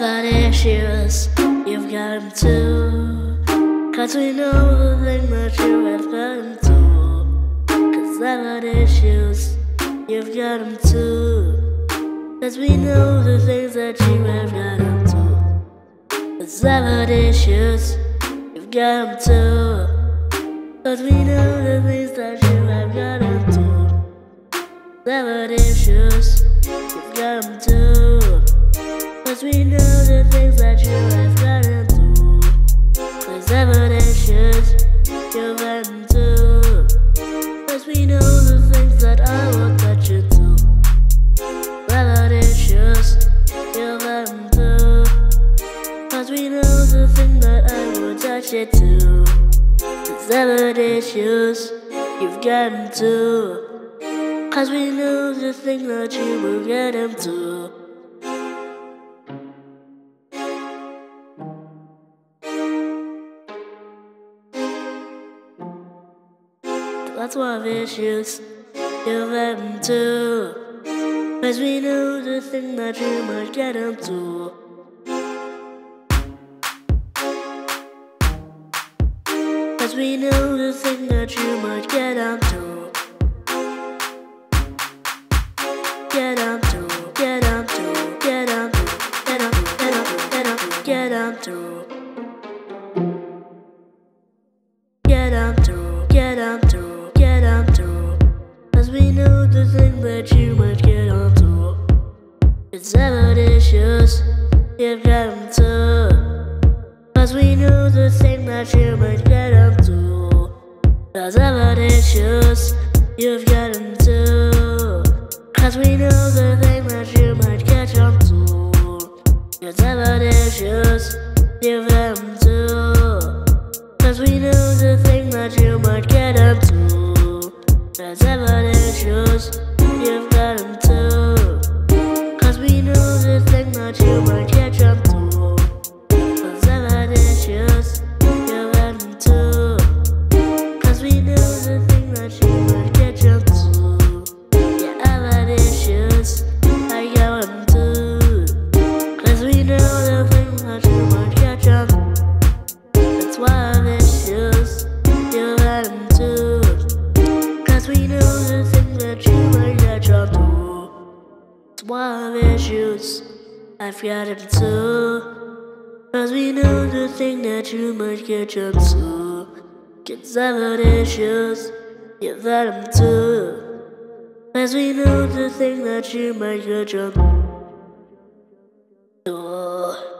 got issues, you've got them too. Cause we know the thing that you have gotten to. Cause got issues, you've got them too. Cause we know the things that you have gotten to. Cause got issues, you've got them too. Cause we know the things that you have gotten to. Got issues, you've got them too. Cause we know evidences you've gotten to. Cause we know the things that I will touch you to. Evidences you've gotten to. Cause we know the thing that I will touch you to. Evidences you've gotten to. Cause we know the thing that you will get into. Lots of issues you've had too. Cause we know the thing that you might get into. Cause we know the thing that you might get into. Get onto, get onto, get onto, get onto, get onto, get onto, get onto. Get It's issues you've gotten to. Cause we know the thing that you might get onto. Cause ever issues you've gotten to. Cause we know the thing that you might catch onto. Cause ever issues you've gotten to. Cause we know the thing that you might get into. There's evidence you've got into. This shoes I've got him too. Cause we know the thing that you might catch up to. Cause I've issues you let him too. Cause we know the thing that you might catch up to.